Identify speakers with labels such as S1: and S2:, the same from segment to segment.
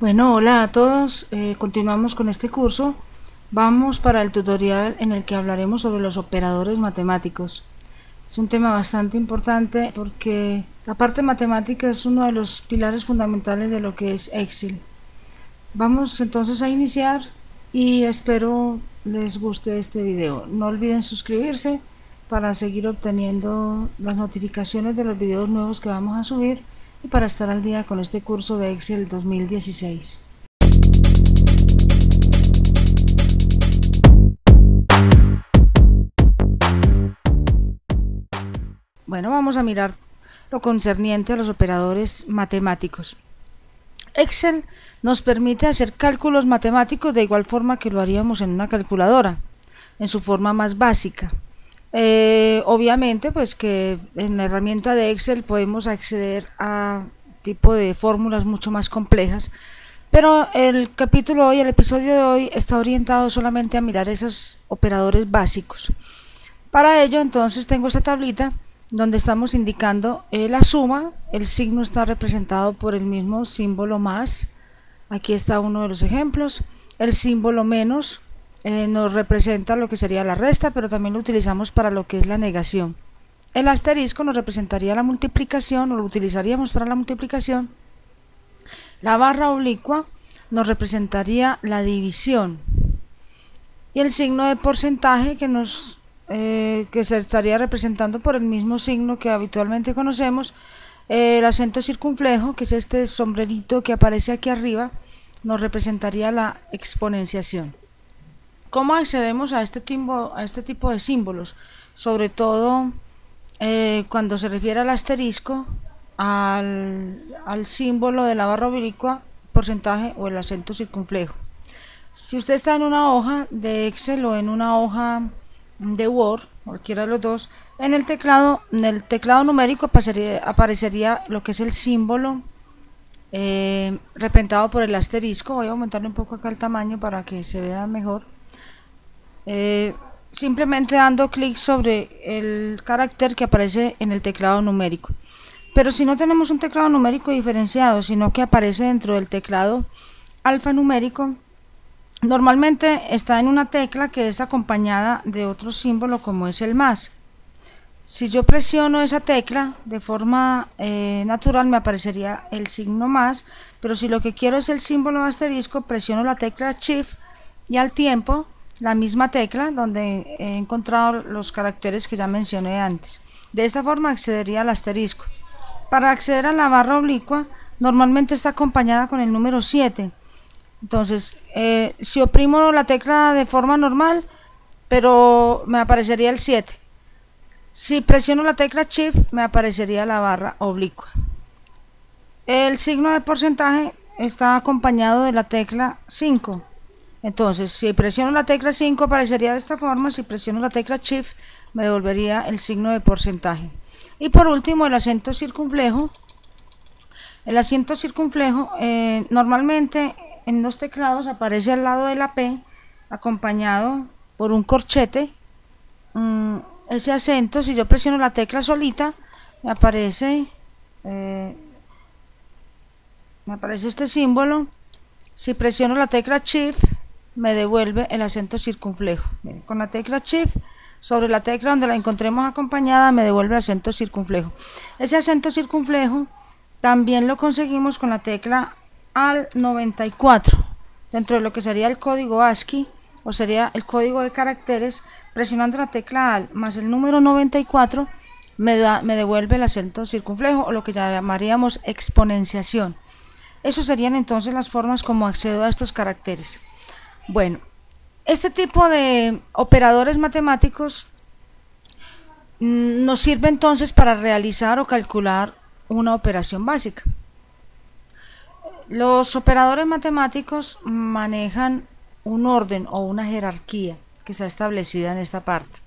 S1: Bueno, hola a todos. Eh, continuamos con este curso. Vamos para el tutorial en el que hablaremos sobre los operadores matemáticos. Es un tema bastante importante porque la parte matemática es uno de los pilares fundamentales de lo que es Excel. Vamos entonces a iniciar y espero les guste este video. No olviden suscribirse para seguir obteniendo las notificaciones de los videos nuevos que vamos a subir y para estar al día con este curso de Excel 2016. Bueno, vamos a mirar lo concerniente a los operadores matemáticos. Excel nos permite hacer cálculos matemáticos de igual forma que lo haríamos en una calculadora, en su forma más básica. Eh, obviamente, pues que en la herramienta de Excel podemos acceder a tipo de fórmulas mucho más complejas, pero el capítulo hoy, el episodio de hoy, está orientado solamente a mirar esos operadores básicos. Para ello, entonces, tengo esta tablita donde estamos indicando eh, la suma, el signo está representado por el mismo símbolo más, aquí está uno de los ejemplos, el símbolo menos, eh, nos representa lo que sería la resta, pero también lo utilizamos para lo que es la negación. El asterisco nos representaría la multiplicación, o lo utilizaríamos para la multiplicación. La barra oblicua nos representaría la división. Y el signo de porcentaje que nos eh, que se estaría representando por el mismo signo que habitualmente conocemos, el acento circunflejo, que es este sombrerito que aparece aquí arriba, nos representaría la exponenciación. ¿Cómo accedemos a este a este tipo de símbolos? Sobre todo eh, cuando se refiere al asterisco, al, símbolo de la barra oblicua, porcentaje o el acento circunflejo. Si usted está en una hoja de Excel o en una hoja de Word, cualquiera de los dos, en el teclado, en el teclado numérico aparecería, lo que es el símbolo eh, representado por el asterisco. Voy a aumentarle un poco acá el tamaño para que se vea mejor. Eh, simplemente dando clic sobre el carácter que aparece en el teclado numérico. Pero si no tenemos un teclado numérico diferenciado, sino que aparece dentro del teclado alfanumérico, normalmente está en una tecla que es acompañada de otro símbolo como es el más. Si yo presiono esa tecla de forma eh, natural me aparecería el signo más, pero si lo que quiero es el símbolo asterisco, presiono la tecla Shift y al tiempo la misma tecla donde he encontrado los caracteres que ya mencioné antes. De esta forma accedería al asterisco. Para acceder a la barra oblicua, normalmente está acompañada con el número 7. Entonces, eh, si oprimo la tecla de forma normal, pero me aparecería el 7. Si presiono la tecla Shift, me aparecería la barra oblicua. El signo de porcentaje está acompañado de la tecla 5. Entonces, si presiono la tecla 5 aparecería de esta forma, si presiono la tecla Shift me devolvería el signo de porcentaje. Y por último, el acento circunflejo. El acento circunflejo eh, normalmente en los teclados aparece al lado de la P acompañado por un corchete. Mm, ese acento, si yo presiono la tecla solita, me aparece, eh, me aparece este símbolo. Si presiono la tecla Shift, me devuelve el acento circunflejo. con la tecla Shift sobre la tecla donde la encontremos acompañada me devuelve el acento circunflejo. Ese acento circunflejo también lo conseguimos con la tecla AL 94 dentro de lo que sería el código ASCII o sería el código de caracteres presionando la tecla AL más el número 94 me, da, me devuelve el acento circunflejo o lo que llamaríamos exponenciación. Esas serían entonces las formas como accedo a estos caracteres. Bueno, este tipo de operadores matemáticos mm, nos sirve entonces para realizar o calcular una operación básica. Los operadores matemáticos manejan un orden o una jerarquía que está establecida en esta parte.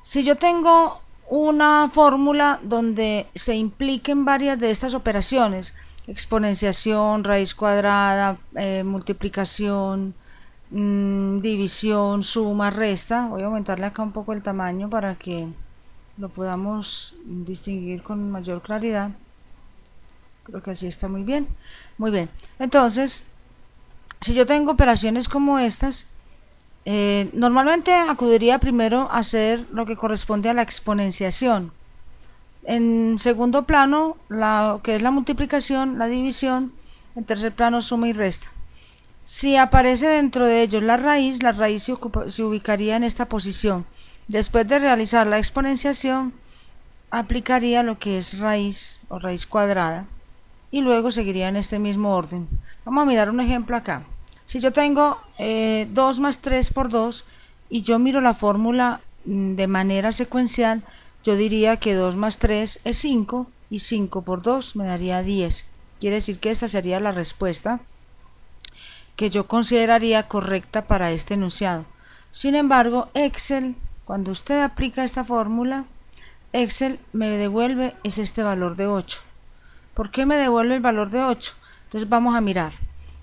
S1: Si yo tengo una fórmula donde se impliquen varias de estas operaciones, exponenciación, raíz cuadrada, eh, multiplicación, mm, división, suma, resta. Voy a aumentarle acá un poco el tamaño para que lo podamos distinguir con mayor claridad. creo que así está muy bien muy bien entonces si yo tengo operaciones como estas eh, normalmente acudiría primero a hacer lo que corresponde a la exponenciación en segundo plano lo que es la multiplicación la división en tercer plano suma y resta si aparece dentro de ellos la raíz, la raíz se, ubicaría en esta posición. Después de realizar la exponenciación, aplicaría lo que es raíz o raíz cuadrada y luego seguiría en este mismo orden. Vamos a mirar un ejemplo acá. Si yo tengo eh, 2 más 3 por 2 y yo miro la fórmula mm, de manera secuencial, yo diría que 2 más 3 es 5 y 5 por 2 me daría 10. Quiere decir que esta sería la respuesta que yo consideraría correcta para este enunciado. Sin embargo, Excel, cuando usted aplica esta fórmula, Excel me devuelve es este valor de 8. ¿Por qué me devuelve el valor de 8? Entonces vamos a mirar.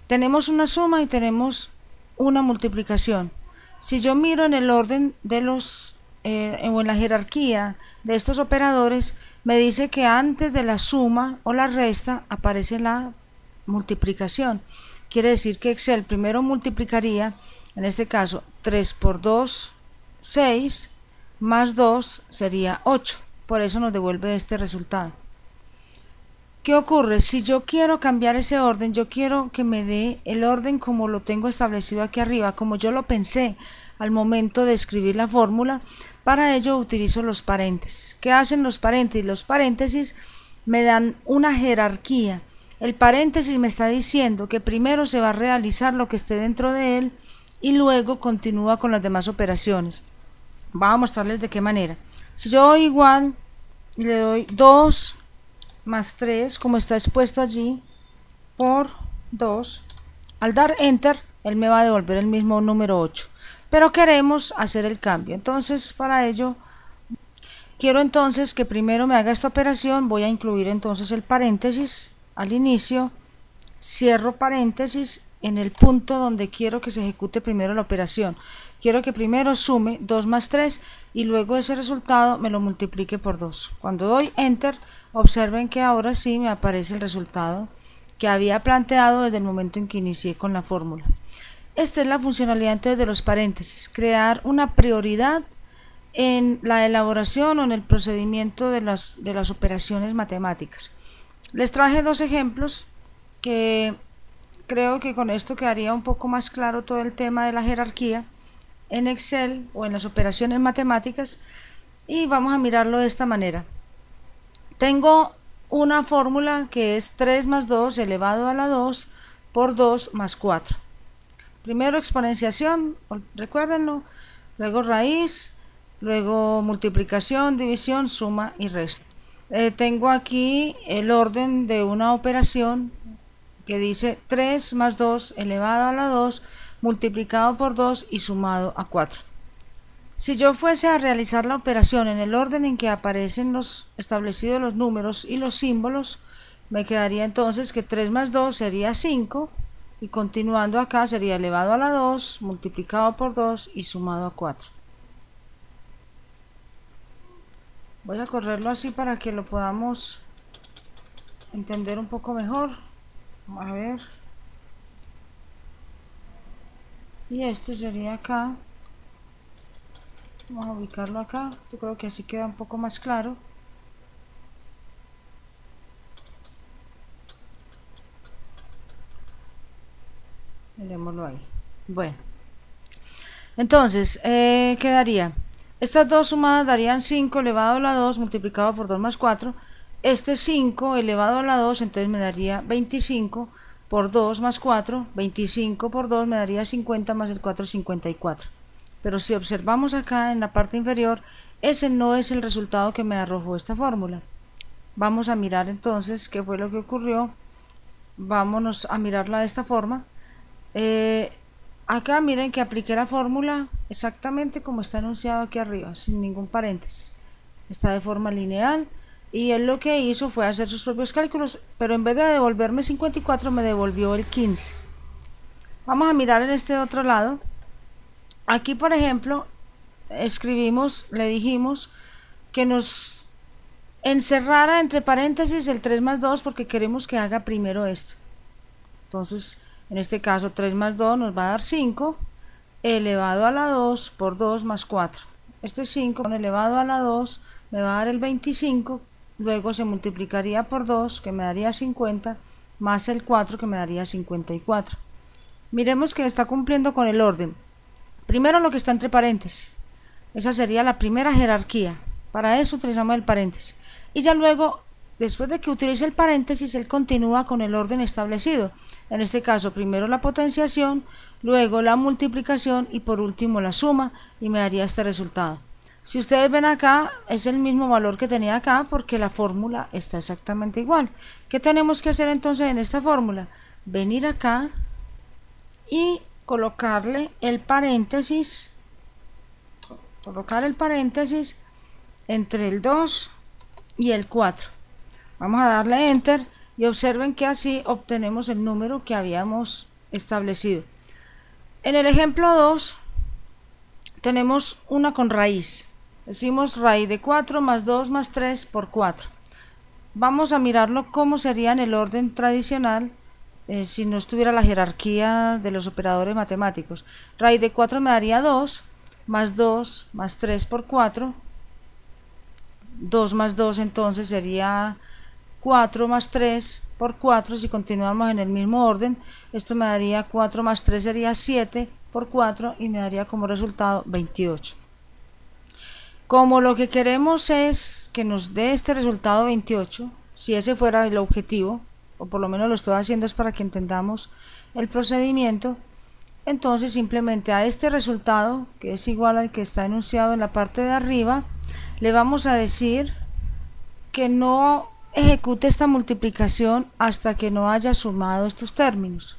S1: Tenemos una suma y tenemos una multiplicación. Si yo miro en el orden de los eh, en la jerarquía de estos operadores, me dice que antes de la suma o la resta aparece la multiplicación. Quiere decir que Excel primero multiplicaría, en este caso 3 por 2, 6, más 2 sería 8. Por eso nos devuelve este resultado. ¿Qué ocurre? Si yo quiero cambiar ese orden, yo quiero que me dé el orden como lo tengo establecido aquí arriba, como yo lo pensé al momento de escribir la fórmula. Para ello utilizo los paréntesis. ¿Qué hacen los paréntesis? Los paréntesis me dan una jerarquía el paréntesis me está diciendo que primero se va a realizar lo que esté dentro de él y luego continúa con las demás operaciones. Vamos a mostrarles de qué manera. Si yo igual le doy 2 más 3, como está expuesto allí, por 2, al dar enter, él me va a devolver el mismo número 8. Pero queremos hacer el cambio. Entonces, para ello, quiero entonces que primero me haga esta operación. Voy a incluir entonces el paréntesis al inicio, cierro paréntesis en el punto donde quiero que se ejecute primero la operación. Quiero que primero sume 2 más 3 y luego ese resultado me lo multiplique por 2. Cuando doy Enter, observen que ahora sí me aparece el resultado que había planteado desde el momento en que inicié con la fórmula. Esta es la funcionalidad de los paréntesis, crear una prioridad en la elaboración o en el procedimiento de las, de las operaciones matemáticas. Les traje dos ejemplos que creo que con esto quedaría un poco más claro todo el tema de la jerarquía en Excel o en las operaciones matemáticas y vamos a mirarlo de esta manera. Tengo una fórmula que es 3 más 2 elevado a la 2 por 2 más 4. Primero exponenciación, recuérdenlo, luego raíz, luego multiplicación, división, suma y resta. Eh, tengo aquí el orden de una operación que dice 3 más 2 elevado a la 2 multiplicado por 2 y sumado a 4. Si yo fuese a realizar la operación en el orden en que aparecen los establecidos los números y los símbolos, me quedaría entonces que 3 más 2 sería 5 y continuando acá sería elevado a la 2 multiplicado por 2 y sumado a 4. voy a correrlo así para que lo podamos entender un poco mejor. A ver. Y este sería acá. Vamos a ubicarlo acá. Yo creo que así queda un poco más claro Démoslo ahí bueno entonces eh, quedaría estas dos sumadas darían 5 elevado a la 2 multiplicado por 2 más 4. Este 5 elevado a la 2 entonces me daría 25 por 2 más 4. 25 por 2 me daría 50 más el 4, 54. Pero si observamos acá en la parte inferior, ese no es el resultado que me arrojó esta fórmula. Vamos a mirar entonces qué fue lo que ocurrió. Vámonos a mirarla de esta forma. Eh, Acá miren que apliqué la fórmula exactamente como está anunciado aquí arriba, sin ningún paréntesis. Está de forma lineal y él lo que hizo fue hacer sus propios cálculos, pero en vez de devolverme 54 me devolvió el 15. Vamos a mirar en este otro lado. Aquí, por ejemplo, escribimos, le dijimos que nos encerrar entre paréntesis el 3 más 2 porque queremos que haga primero esto. Entonces, en este caso 3 más 2 nos va a dar 5 elevado a la 2 por 2 más 4. Este 5 elevado a la 2 me va a dar el 25, luego se multiplicaría por 2 que me daría 50 más el 4 que me daría 54. Miremos que está cumpliendo con el orden. Primero lo que está entre paréntesis. Esa sería la primera jerarquía. Para eso utilizamos el paréntesis. Y ya luego, después de que utilice el paréntesis, él continúa con el orden establecido. En este caso, primero la potenciación, luego la multiplicación y por último la suma y me daría este resultado. Si ustedes ven acá, es el mismo valor que tenía acá porque la fórmula está exactamente igual. ¿Qué tenemos que hacer entonces en esta fórmula? Venir acá y colocarle el paréntesis, colocar el paréntesis entre el 2 y el 4. Vamos a darle Enter y observen que así obtenemos el número que habíamos establecido. En el ejemplo 2 tenemos una con raíz. Decimos raíz de 4 más 2 más 3 por 4. Vamos a mirarlo cómo sería en el orden tradicional eh, si no estuviera la jerarquía de los operadores matemáticos. Raíz de 4 me daría 2, más 2, más 3 por 4. 2 más 2 entonces sería 4 más 3 por 4 si continuamos en el mismo orden. Esto me daría 4 más 3 sería 7 por 4 y me daría como resultado 28. Como lo que queremos es que nos dé este resultado 28, si ese fuera el objetivo, o por lo menos lo estoy haciendo es para que entendamos el procedimiento, entonces simplemente a este resultado, que es igual al que está enunciado en la parte de arriba, le vamos a decir que no ejecute esta multiplicación hasta que no haya sumado estos términos.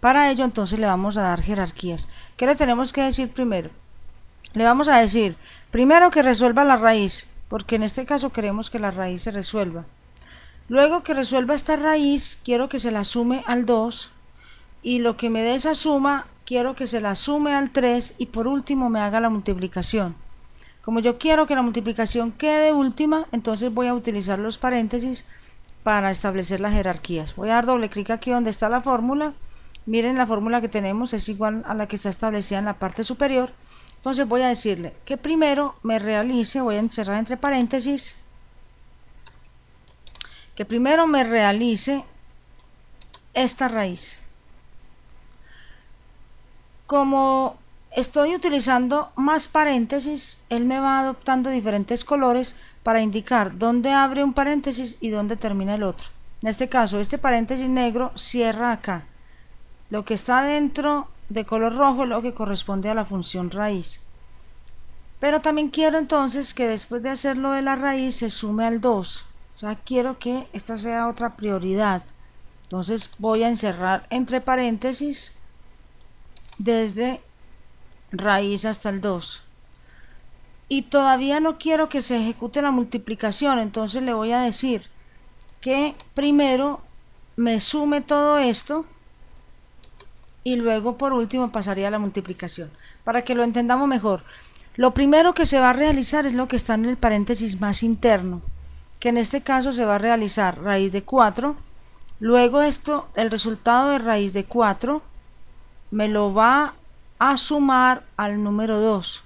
S1: Para ello entonces le vamos a dar jerarquías. ¿Qué le tenemos que decir primero? Le vamos a decir, primero que resuelva la raíz, porque en este caso queremos que la raíz se resuelva. Luego que resuelva esta raíz, quiero que se la sume al 2 y lo que me dé esa suma, quiero que se la sume al 3 y por último me haga la multiplicación. Como yo quiero que la multiplicación quede última, entonces voy a utilizar los paréntesis para establecer las jerarquías. Voy a dar doble clic aquí donde está la fórmula. Miren la fórmula que tenemos es igual a la que está establecida en la parte superior entonces voy a decirle que primero me realice, voy a encerrar entre paréntesis, que primero me realice esta raíz. Como estoy utilizando más paréntesis, él me va adoptando diferentes colores para indicar dónde abre un paréntesis y dónde termina el otro. En este caso, este paréntesis negro cierra acá. Lo que está dentro de color rojo lo que corresponde a la función raíz. Pero también quiero entonces que después de hacerlo de la raíz se sume al 2. O sea, quiero que esta sea otra prioridad. Entonces voy a encerrar entre paréntesis desde raíz hasta el 2. Y todavía no quiero que se ejecute la multiplicación, entonces le voy a decir que primero me sume todo esto y luego por último pasaría a la multiplicación. Para que lo entendamos mejor, lo primero que se va a realizar es lo que está en el paréntesis más interno, que en este caso se va a realizar raíz de 4, luego esto, el resultado de raíz de 4, me lo va a sumar al número 2.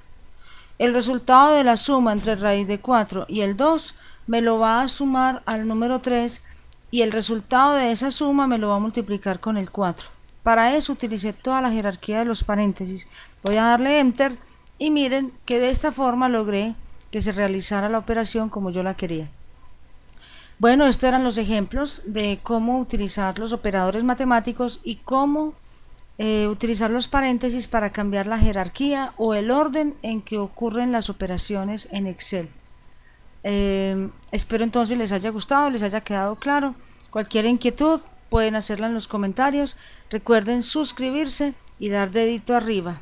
S1: El resultado de la suma entre raíz de 4 y el 2 me lo va a sumar al número 3 y el resultado de esa suma me lo va a multiplicar con el 4. Para eso utilicé toda la jerarquía de los paréntesis. Voy a darle Enter y miren que de esta forma logré que se realizara la operación como yo la quería. Bueno, estos eran los ejemplos de cómo utilizar los operadores matemáticos y cómo eh, utilizar los paréntesis para cambiar la jerarquía o el orden en que ocurren las operaciones en Excel. Eh, espero entonces les haya gustado, les haya quedado claro. Cualquier inquietud pueden hacerla en los comentarios. Recuerden suscribirse y dar dedito arriba.